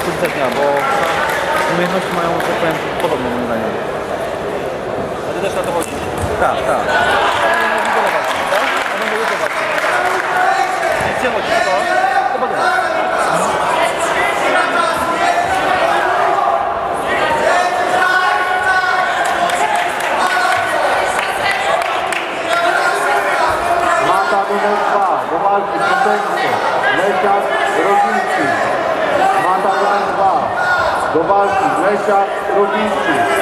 punktu widzenia, bo umiejętności mają, tak powiem, podobne moim zdaniem. A ty też na to chodzisz? Tak, tak. Ale nie widzę na tak? Ale nie. Gdzie chodzisz? Walki Lesiak,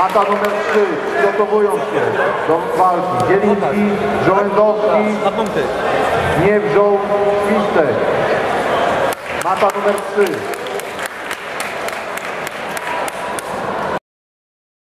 Mata numer 3 przygotowują się do walki. Zieliński, Żołędowski, nie wziął. Mata numer 3